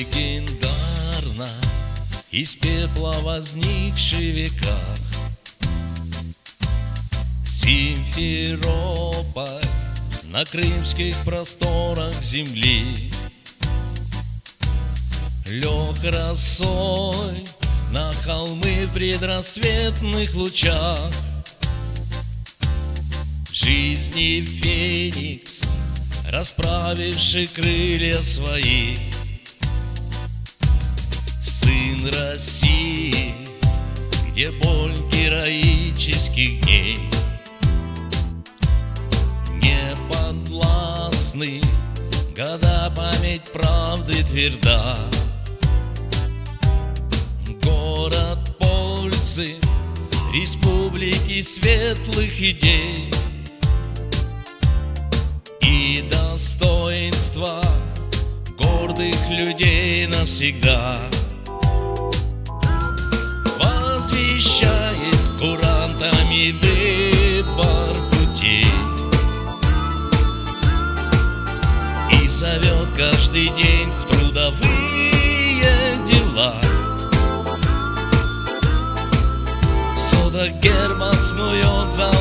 Легендарно из пепла возникший веках Симферополь на крымских просторах земли. Лег росой на холмы в предрассветных лучах. Жизни феникс, расправивший крылья свои Сын России, где боль героических дней Не подвластны года память правды тверда. Город пользы, республики светлых идей. И достоинства гордых людей навсегда каждый день в трудовые дела. Сода герба снует золотая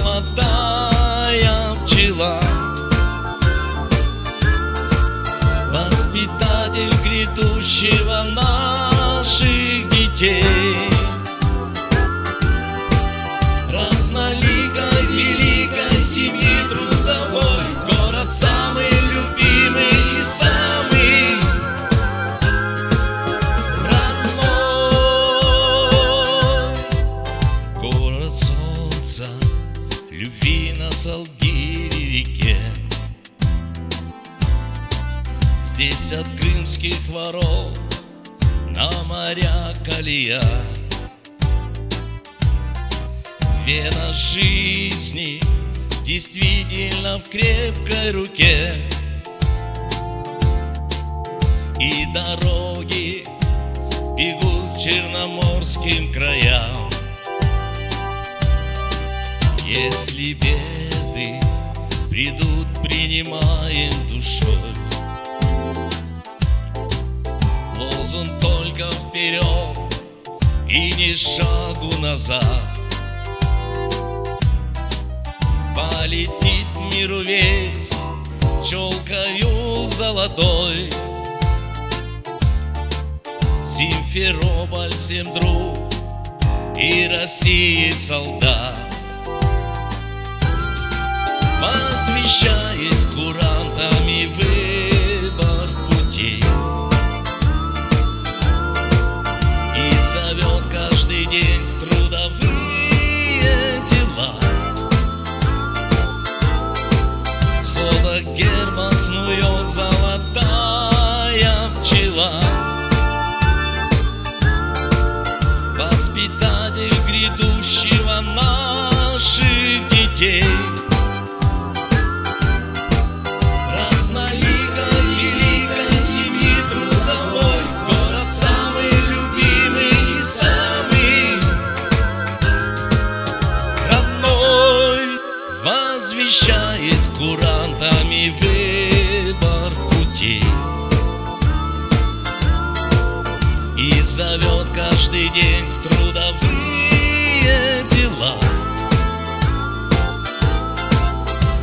Салгире реке. Здесь от крымских ворот на моря колея. Вена жизни действительно в крепкой руке. И дороги бегут к черноморским краям. Если беды придут, принимаем душой. Лозунг только вперед и ни шагу назад. Полетит миру весь челкою золотой. Симферополь всем друг и России солдат Возвещает курантами выбор путей И зовет каждый день в трудовые дела. Сода герба снует золотая пчела. Воспитатель грядущего наших детей Возвещает курантами выбор путей И зовет каждый день в трудовые дела.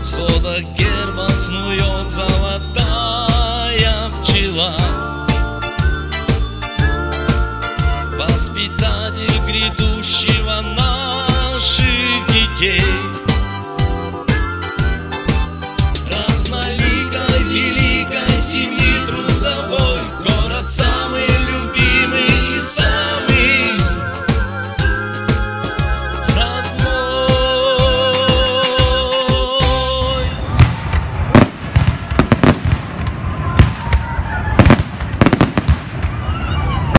Сода герба снует золотая пчела. Воспитатель грядущего